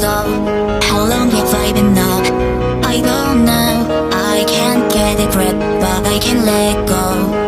I? How long have I been now? I don't know I can't get a grip But I can let go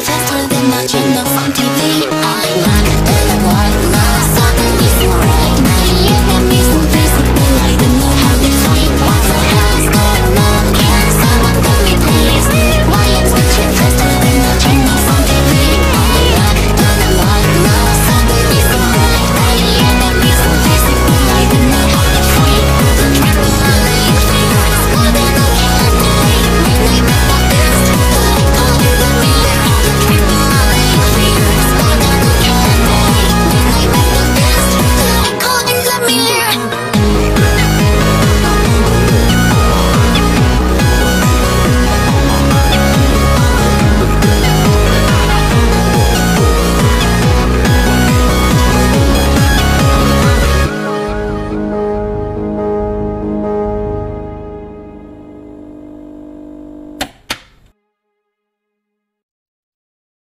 faster than a train of on TV.